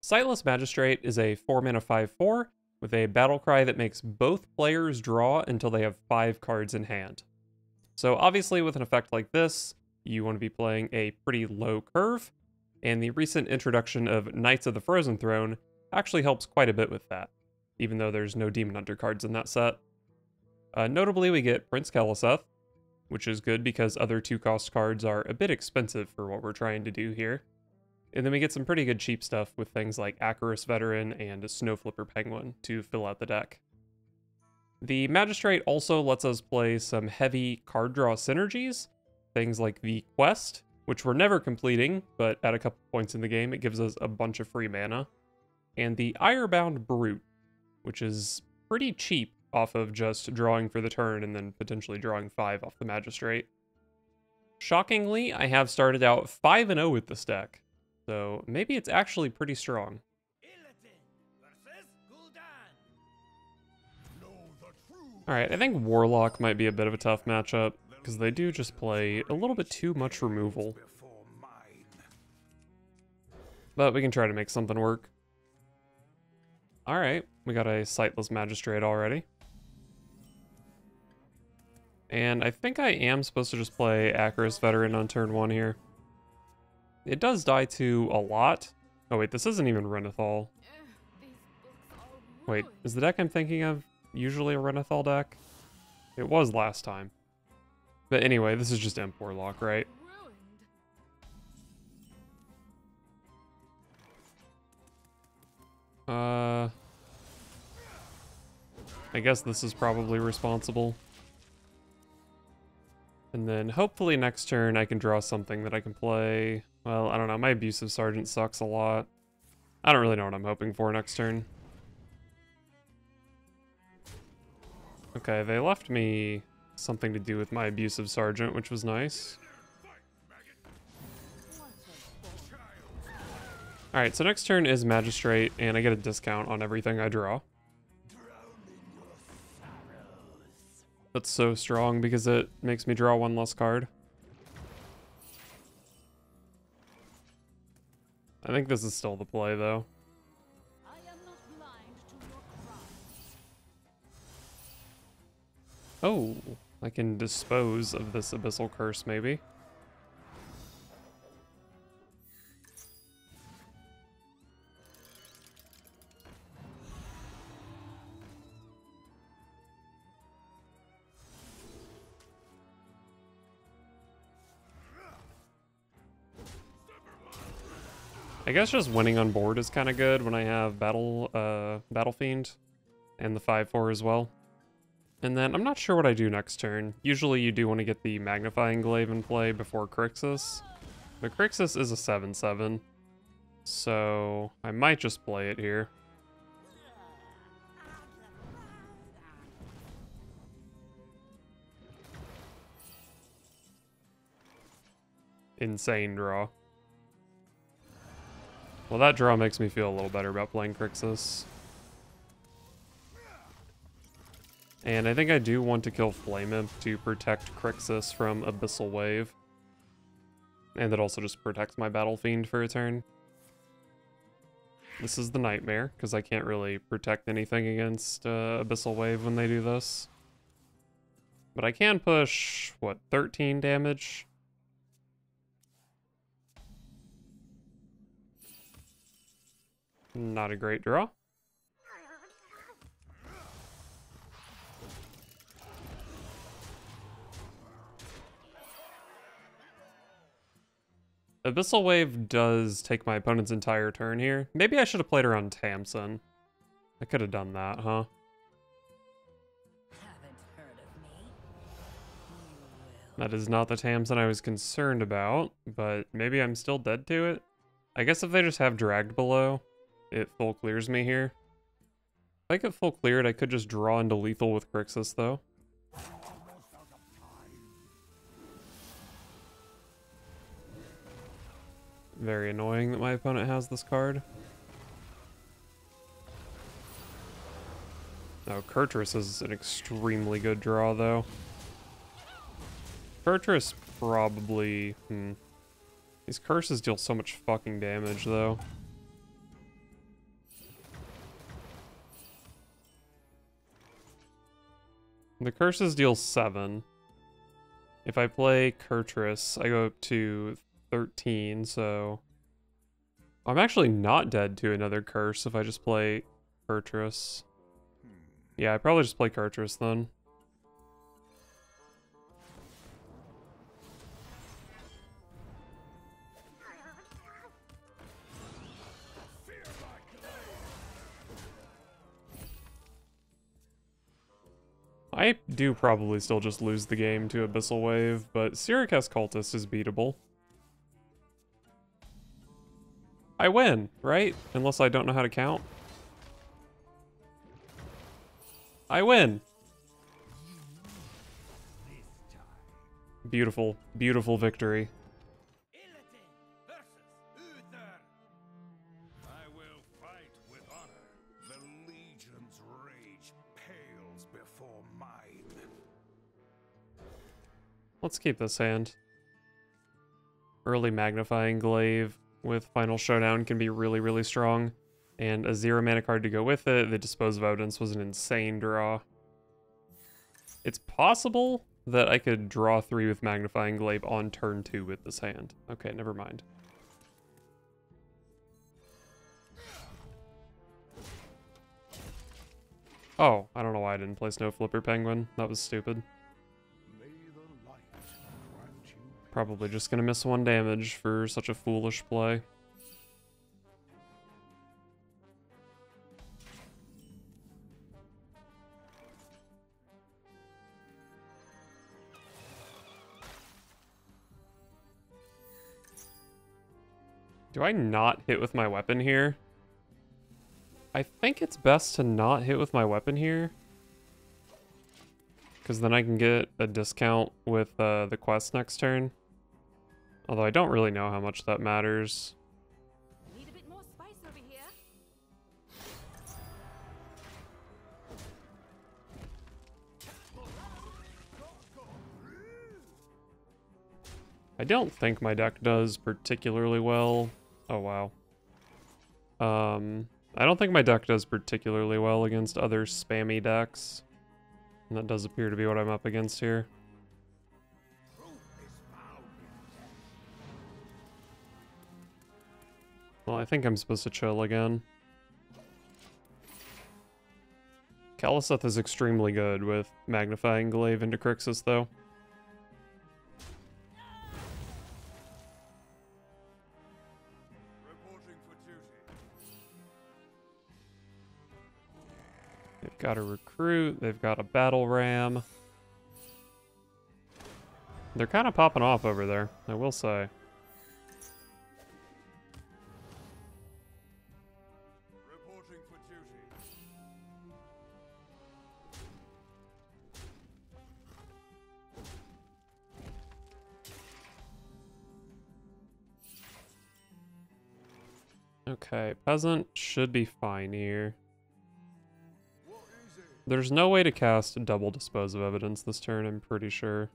Sightless Magistrate is a 4 mana 5 4 with a battle cry that makes both players draw until they have 5 cards in hand. So, obviously, with an effect like this, you want to be playing a pretty low curve, and the recent introduction of Knights of the Frozen Throne actually helps quite a bit with that, even though there's no Demon Hunter cards in that set. Uh, notably, we get Prince Keleseth, which is good because other two cost cards are a bit expensive for what we're trying to do here. And then we get some pretty good cheap stuff with things like Acherus Veteran and a Snowflipper Penguin to fill out the deck. The Magistrate also lets us play some heavy card draw synergies, things like the Quest, which we're never completing, but at a couple points in the game it gives us a bunch of free mana, and the Irebound Brute, which is pretty cheap off of just drawing for the turn and then potentially drawing 5 off the Magistrate. Shockingly, I have started out 5-0 with this deck, so maybe it's actually pretty strong. Alright, I think Warlock might be a bit of a tough matchup, because they do just play a little bit too much removal. But we can try to make something work. Alright, we got a Sightless Magistrate already. And I think I am supposed to just play Acherus Veteran on turn one here. It does die to a lot. Oh wait, this isn't even Renathal. Wait, is the deck I'm thinking of usually a Renathal deck? It was last time. But anyway, this is just Imp Warlock, right? Uh... I guess this is probably responsible. And then hopefully next turn I can draw something that I can play. Well, I don't know. My Abusive Sergeant sucks a lot. I don't really know what I'm hoping for next turn. Okay, they left me something to do with my Abusive Sergeant, which was nice. Alright, so next turn is Magistrate, and I get a discount on everything I draw. That's so strong because it makes me draw one less card. I think this is still the play, though. Oh, I can dispose of this Abyssal Curse, maybe. I guess just winning on board is kind of good when I have Battle uh, Battle Fiend and the 5-4 as well. And then I'm not sure what I do next turn. Usually you do want to get the Magnifying Glaive in play before Kryxis. But Kryxis is a 7-7. So I might just play it here. Insane draw. Well, that draw makes me feel a little better about playing Kryxis. And I think I do want to kill Flame Imp to protect Kryxis from Abyssal Wave. And it also just protects my Battle Fiend for a turn. This is the Nightmare, because I can't really protect anything against uh, Abyssal Wave when they do this. But I can push, what, 13 damage? Not a great draw. Abyssal Wave does take my opponent's entire turn here. Maybe I should have played around Tamsin. I could have done that, huh? That is not the Tamsin I was concerned about, but maybe I'm still dead to it. I guess if they just have dragged below, it full clears me here. If I get full cleared, I could just draw into lethal with Kryxis, though. Very annoying that my opponent has this card. Oh, Kurtrus is an extremely good draw, though. Kurtrus probably... Hmm. These curses deal so much fucking damage, though. The curses deal 7. If I play Kurtrus, I go up to 13, so... I'm actually not dead to another curse if I just play Kurtrus. Hmm. Yeah, I probably just play Kurtrus then. I do probably still just lose the game to Abyssal Wave, but Sirakess Cultist is beatable. I win, right? Unless I don't know how to count. I win! Beautiful, beautiful victory. Let's keep this hand. Early Magnifying Glaive with Final Showdown can be really, really strong. And a zero mana card to go with it. The Dispose of Evidence was an insane draw. It's possible that I could draw three with Magnifying Glaive on turn two with this hand. Okay, never mind. Oh, I don't know why I didn't play Snow Flipper Penguin. That was stupid. Probably just gonna miss one damage for such a foolish play. Do I not hit with my weapon here? I think it's best to not hit with my weapon here. Because then I can get a discount with uh, the quest next turn. Although I don't really know how much that matters. I don't think my deck does particularly well. Oh, wow. Um, I don't think my deck does particularly well against other spammy decks. And that does appear to be what I'm up against here. I think I'm supposed to chill again. Keleseth is extremely good with Magnifying Glaive into Kryxis, though. They've got a recruit, they've got a battle ram. They're kind of popping off over there, I will say. Peasant should be fine here. There's no way to cast double Dispose of Evidence this turn, I'm pretty sure.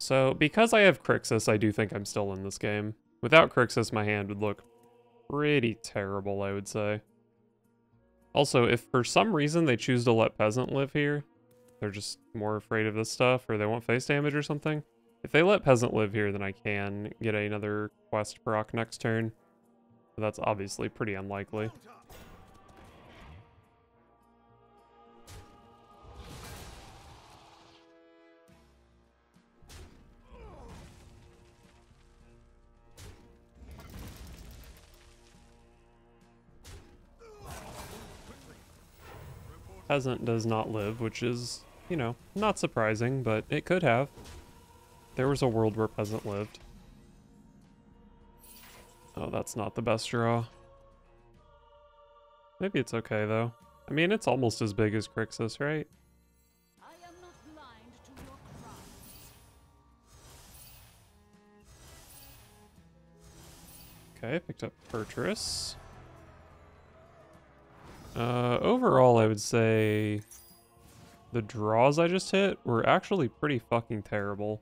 So, because I have Kryxis, I do think I'm still in this game. Without Kryxis, my hand would look pretty terrible, I would say. Also, if for some reason they choose to let Peasant live here, they're just more afraid of this stuff, or they want face damage or something. If they let Peasant live here, then I can get another quest proc next turn. But that's obviously pretty unlikely. Peasant does not live, which is, you know, not surprising, but it could have. There was a world where Peasant lived. Oh, that's not the best draw. Maybe it's okay, though. I mean, it's almost as big as Kryxis, right? Okay, picked up Fortress. Uh, overall, I would say the draws I just hit were actually pretty fucking terrible.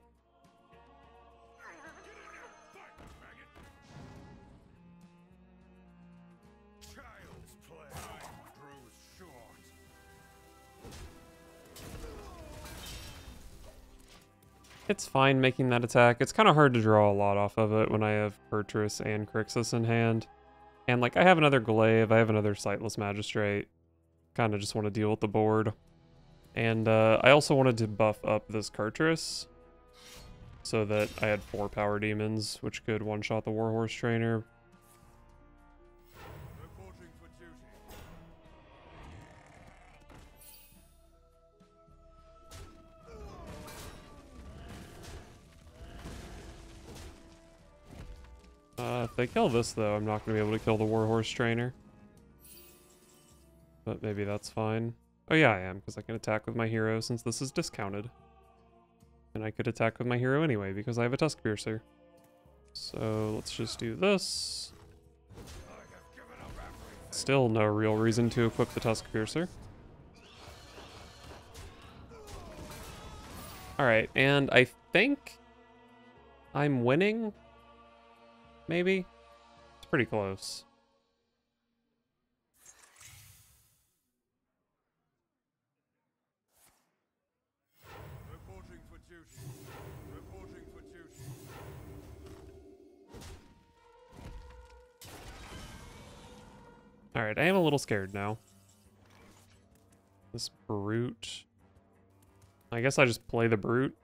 It's fine making that attack. It's kind of hard to draw a lot off of it when I have Fortress and Kryxis in hand. And, like, I have another Glaive, I have another Sightless Magistrate. Kind of just want to deal with the board. And uh, I also wanted to buff up this Kurtrus so that I had four power demons, which could one-shot the Warhorse Trainer. Uh, if they kill this, though, I'm not going to be able to kill the Warhorse Trainer. But maybe that's fine. Oh yeah, I am, because I can attack with my hero since this is discounted. And I could attack with my hero anyway, because I have a Tusk Piercer. So let's just do this. Still no real reason to equip the Tusk Piercer. Alright, and I think I'm winning? Maybe? It's pretty close. Alright, I am a little scared now. This brute. I guess I just play the brute.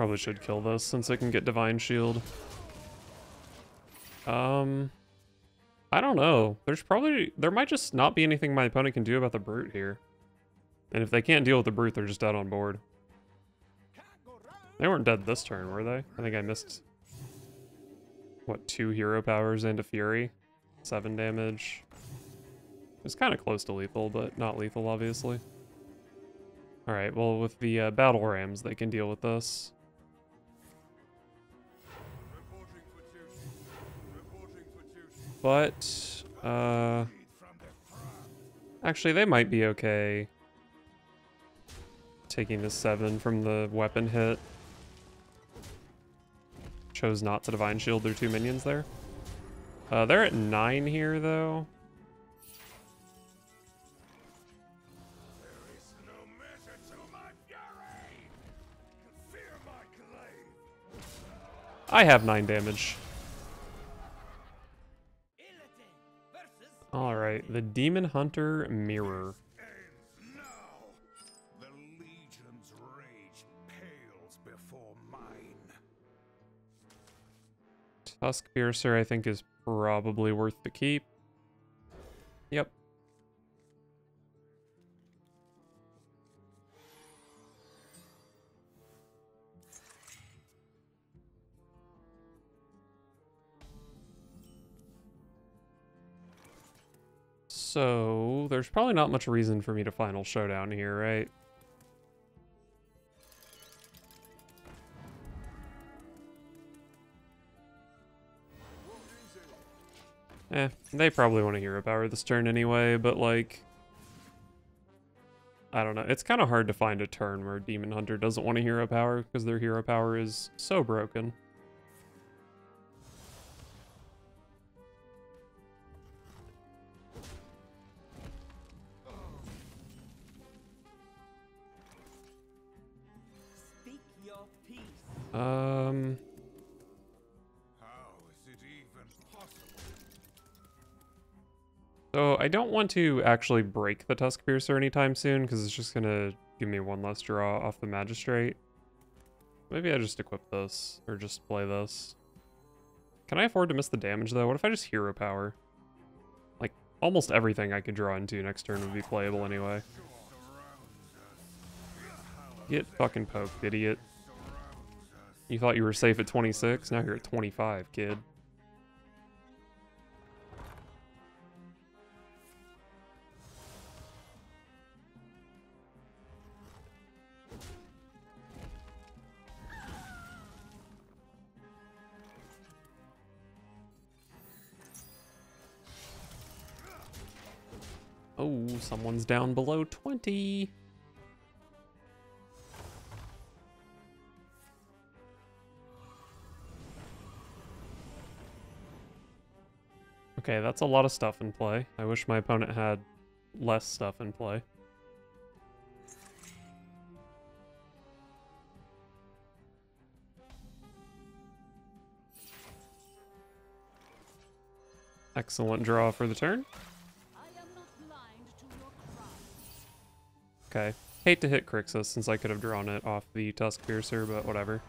Probably should kill this since it can get Divine Shield. Um, I don't know. There's probably, there might just not be anything my opponent can do about the Brute here. And if they can't deal with the Brute, they're just dead on board. They weren't dead this turn, were they? I think I missed, what, two hero powers and a Fury? Seven damage. It's kind of close to lethal, but not lethal, obviously. Alright, well, with the uh, Battle Rams, they can deal with this. But, uh... Actually, they might be okay taking the 7 from the weapon hit chose not to Divine Shield their two minions there. Uh, they're at 9 here, though. I have 9 damage. Alright, the Demon Hunter Mirror. Tusk Piercer, I think, is probably worth the keep. Yep. So, there's probably not much reason for me to final showdown here, right? Eh, they probably want to hero power this turn anyway, but like... I don't know. It's kind of hard to find a turn where Demon Hunter doesn't want to hero power because their hero power is so broken. I don't want to actually break the Tusk Piercer anytime soon because it's just going to give me one less draw off the Magistrate. Maybe I just equip this or just play this. Can I afford to miss the damage though? What if I just hero power? Like almost everything I could draw into next turn would be playable anyway. Get fucking poked, idiot. You thought you were safe at 26? Now you're at 25, kid. Oh, someone's down below 20. Okay, that's a lot of stuff in play. I wish my opponent had less stuff in play. Excellent draw for the turn. Okay. Hate to hit Kryxis since I could have drawn it off the Tusk Piercer, but whatever.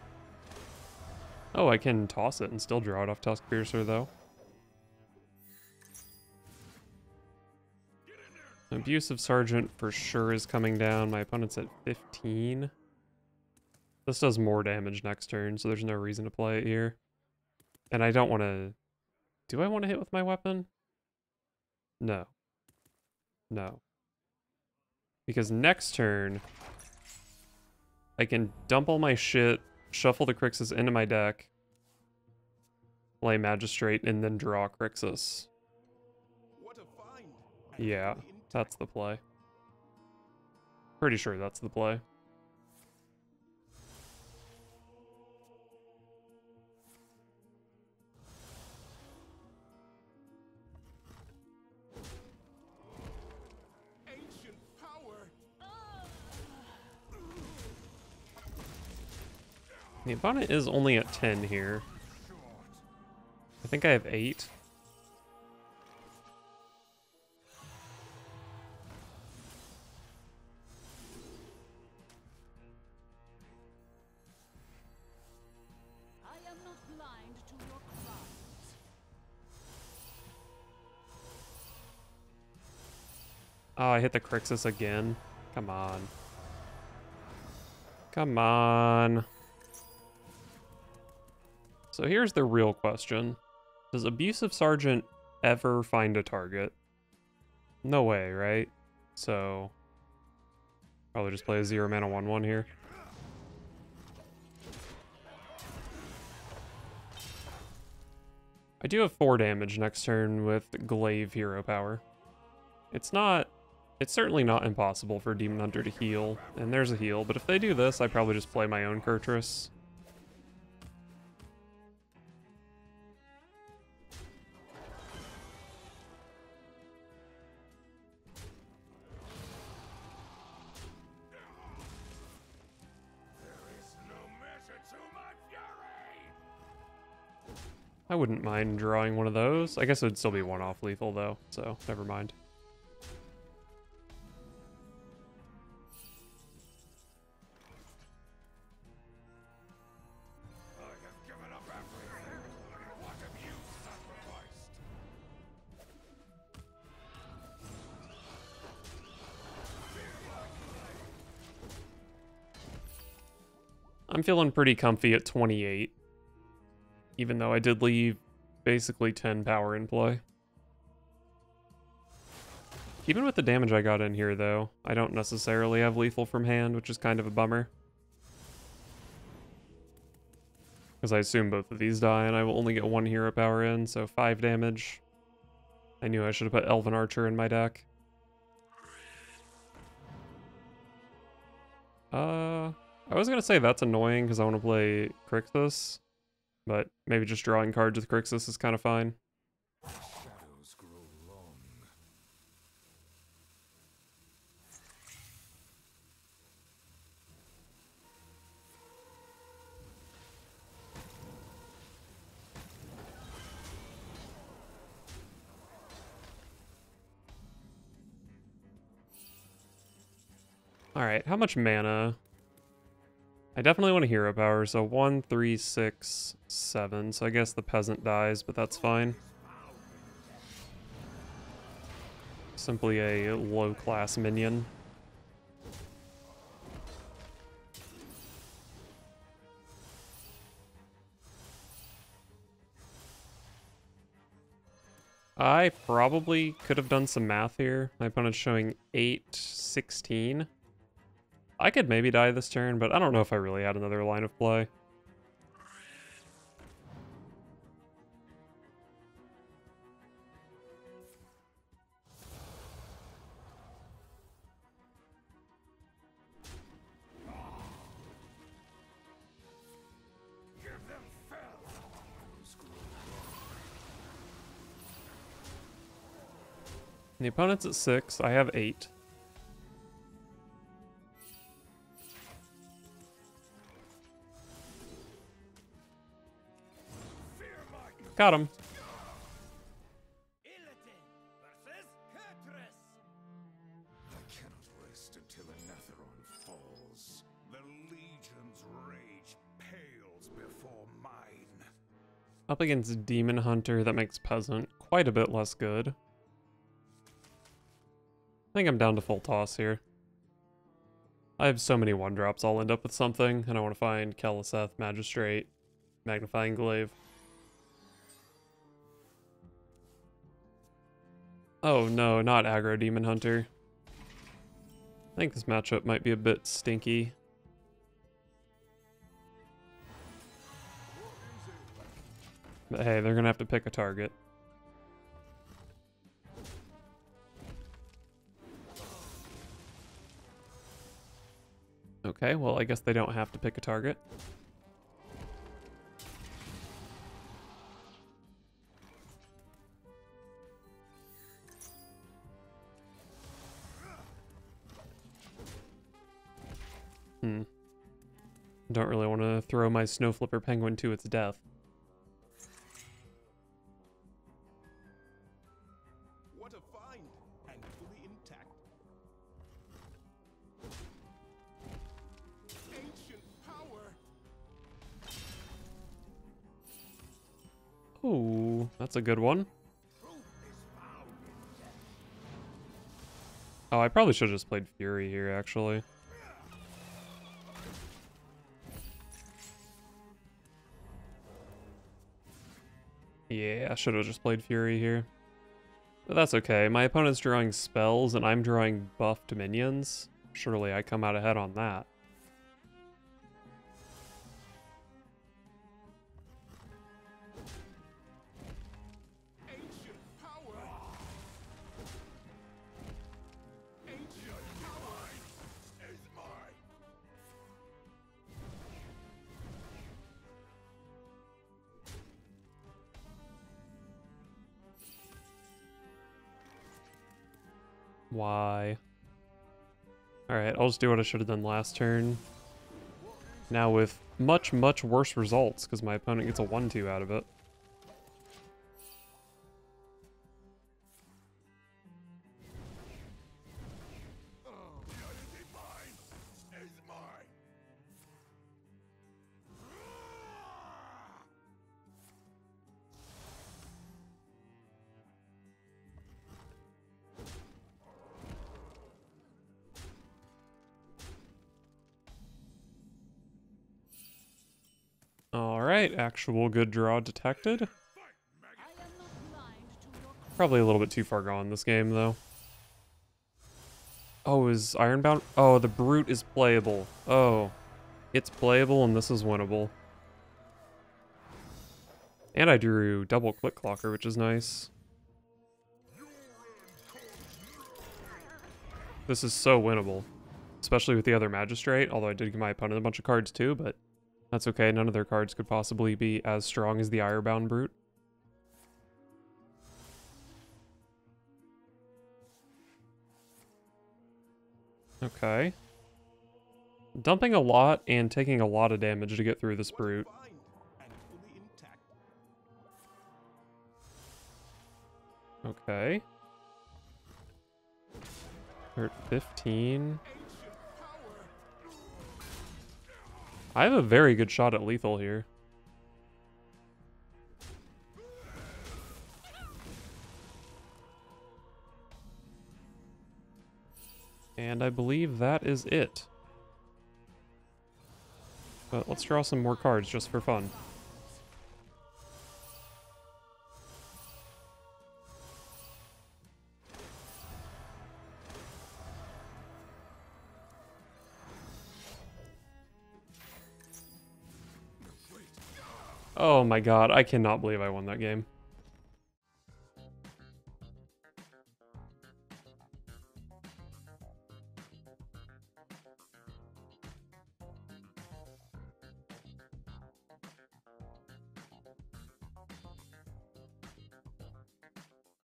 Oh, I can toss it and still draw it off Tusk Piercer, though. Abusive Sergeant for sure is coming down. My opponent's at 15. This does more damage next turn, so there's no reason to play it here. And I don't want to... Do I want to hit with my weapon? No. No. Because next turn, I can dump all my shit, shuffle the Kryxis into my deck, play Magistrate, and then draw Kryxis. Yeah. That's the play. Pretty sure that's the play. The opponent is only at 10 here. I think I have 8. Oh, I hit the Kryxis again. Come on. Come on. So here's the real question. Does Abusive Sergeant ever find a target? No way, right? So... Probably just play a zero mana 1-1 here. I do have 4 damage next turn with Glaive Hero Power. It's not it's certainly not impossible for Demon Hunter to heal, and there's a heal, but if they do this, I probably just play my own Kurtrus. I wouldn't mind drawing one of those. I guess it would still be one off lethal though, so never mind. I'm feeling pretty comfy at 28. Even though I did leave basically 10 power in play. Even with the damage I got in here, though, I don't necessarily have lethal from hand, which is kind of a bummer. Because I assume both of these die, and I will only get one hero power in, so 5 damage. I knew I should have put Elven Archer in my deck. Uh, I was gonna say that's annoying because I want to play Kryxis, but maybe just drawing cards with Kryxis is kind of fine. All right, how much mana I definitely want a hero power, so one, three, six, seven. So I guess the peasant dies, but that's fine. Simply a low-class minion. I probably could have done some math here. My opponent's showing 8, 16. I could maybe die this turn, but I don't know if I really had another line of play. The opponent's at 6, I have 8. Got him. Up against Demon Hunter, that makes Peasant quite a bit less good. I think I'm down to full toss here. I have so many one drops, I'll end up with something, and I want to find Keleseth, Magistrate, Magnifying Glaive. Oh no, not aggro Demon Hunter. I think this matchup might be a bit stinky. But hey, they're gonna have to pick a target. Okay, well I guess they don't have to pick a target. Throw my snow flipper penguin to its death. What a find! And fully intact. Ancient power! Ooh, that's a good one. Oh, I probably should have just played Fury here, actually. Yeah, I should have just played Fury here. But that's okay. My opponent's drawing spells and I'm drawing buffed minions. Surely I come out ahead on that. Alright, I'll just do what I should have done last turn. Now with much, much worse results, because my opponent gets a 1-2 out of it. Actual good draw detected. Probably a little bit too far gone this game, though. Oh, is Ironbound? Oh, the Brute is playable. Oh. It's playable and this is winnable. And I drew double Click Clocker, which is nice. This is so winnable. Especially with the other Magistrate, although I did give my opponent a bunch of cards too, but that's okay. None of their cards could possibly be as strong as the Irebound Brute. Okay. Dumping a lot and taking a lot of damage to get through this Brute. Find and fully intact. Okay. Hurt 15. I have a very good shot at lethal here. And I believe that is it. But let's draw some more cards just for fun. God, I cannot believe I won that game.